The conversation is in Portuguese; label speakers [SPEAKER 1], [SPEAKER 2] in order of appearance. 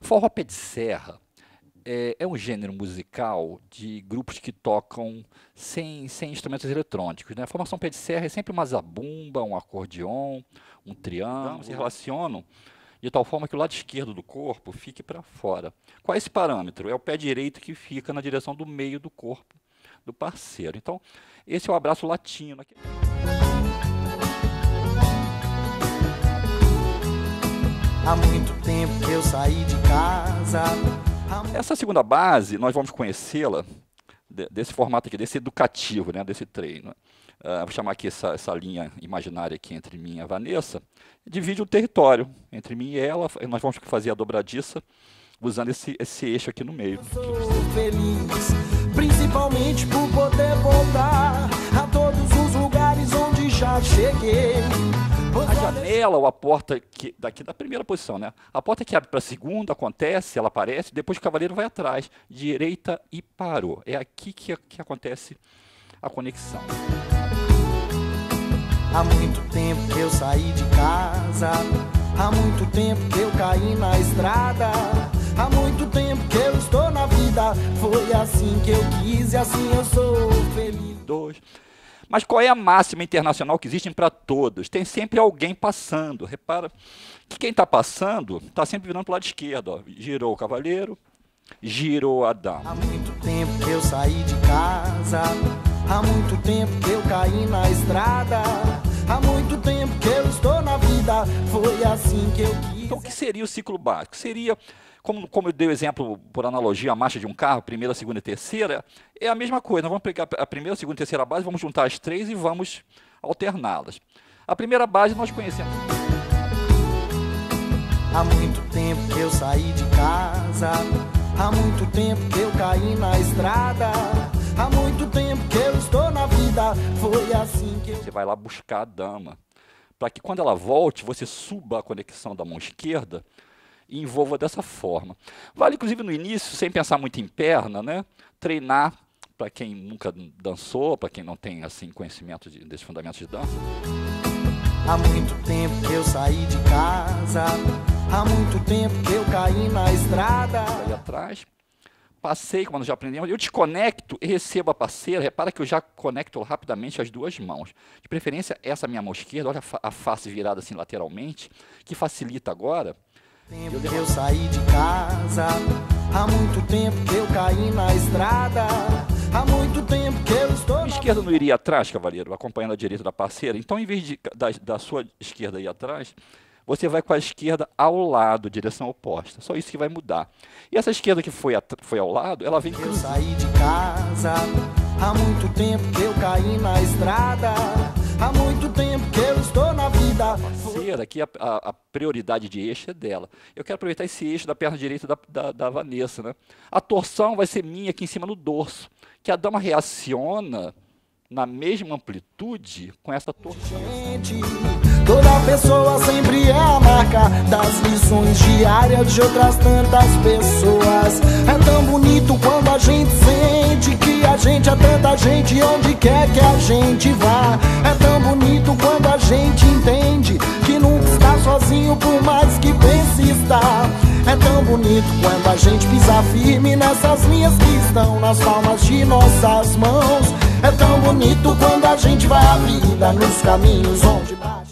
[SPEAKER 1] Forró pé de serra é, é, um gênero musical de grupos que tocam sem, sem instrumentos eletrônicos. Né? A formação pé de serra é sempre uma zabumba, um acordeon, um triângulo, se relacionam de tal forma que o lado esquerdo do corpo fique para fora. Qual é esse parâmetro? É o pé direito que fica na direção do meio do corpo do parceiro. Então, esse é o abraço latino.
[SPEAKER 2] Há muito tempo que eu saí de casa.
[SPEAKER 1] Essa segunda base, nós vamos conhecê-la desse formato aqui, desse educativo, né, desse treino. Uh, vou chamar aqui essa, essa linha imaginária aqui entre mim e a Vanessa, divide o território entre mim e ela, nós vamos fazer a dobradiça usando esse, esse eixo aqui no meio.
[SPEAKER 2] Feliz, principalmente por poder voltar a todos os lugares onde já cheguei.
[SPEAKER 1] A janela ou a porta que, daqui da primeira posição, né? A porta que abre para a segunda acontece, ela aparece, depois o cavaleiro vai atrás, direita e parou. É aqui que, que acontece a conexão.
[SPEAKER 2] Há muito tempo que eu saí de casa, há muito tempo que eu caí na estrada, há muito tempo que eu estou na vida. Foi assim que eu quis e assim eu sou feliz.
[SPEAKER 1] Dois. Mas qual é a máxima internacional que existe para todos? Tem sempre alguém passando. Repara que quem está passando está sempre virando para o lado esquerdo. Ó. Girou o cavaleiro, girou a dama.
[SPEAKER 2] Há muito tempo que eu saí de casa, há muito tempo que eu caí na estrada. Há muito tempo que eu estou na vida, foi assim que eu quis.
[SPEAKER 1] Então, o que seria o ciclo básico? Seria, como, como eu dei o exemplo por analogia, a marcha de um carro, primeira, segunda e terceira, é a mesma coisa. Nós vamos pegar a primeira, segunda e terceira base, vamos juntar as três e vamos alterná-las. A primeira base nós conhecemos.
[SPEAKER 2] Há muito tempo que eu saí de casa, há muito tempo que eu caí na estrada. Há muito tempo que eu estou na vida, foi assim que.
[SPEAKER 1] Você vai lá buscar a dama, para que quando ela volte, você suba a conexão da mão esquerda e envolva dessa forma. Vale, inclusive, no início, sem pensar muito em perna, né? treinar para quem nunca dançou, para quem não tem assim conhecimento de, desses fundamentos de dança.
[SPEAKER 2] Há muito tempo que eu saí de casa, há muito tempo que eu caí na estrada.
[SPEAKER 1] Ali atrás, Passei, como nós já aprendemos, eu desconecto e recebo a parceira. Repara que eu já conecto rapidamente as duas mãos. De preferência, essa minha mão esquerda, olha a face virada assim lateralmente, que facilita agora.
[SPEAKER 2] Tempo que eu saí de casa, há muito tempo que eu caí na estrada, há muito tempo que eu estou.
[SPEAKER 1] A esquerda não iria atrás, cavaleiro, acompanhando a direita da parceira. Então, em vez de, da, da sua esquerda ir atrás, você vai com a esquerda ao lado, direção oposta. Só isso que vai mudar. E essa esquerda que foi, foi ao lado, ela vem
[SPEAKER 2] Eu saí de casa, há muito tempo que eu caí na estrada. Há muito tempo que eu estou na vida.
[SPEAKER 1] Parceira, aqui a, a, a, prioridade de eixo é dela. Eu quero aproveitar esse eixo da perna direita da, da, da Vanessa. Né? A torção vai ser minha aqui em cima no dorso. Que a dama reaciona na mesma amplitude com essa torção.
[SPEAKER 2] Toda pessoa sempre é a marca das lições diárias de outras tantas pessoas. É tão bonito quando a gente tanta gente onde quer que a gente vá. É tão bonito quando a gente entende que nunca está sozinho por mais que pense estar. É tão bonito quando a gente pisa firme nessas linhas que estão nas palmas de nossas mãos. É tão bonito quando a gente vai a vida nos caminhos onde bate.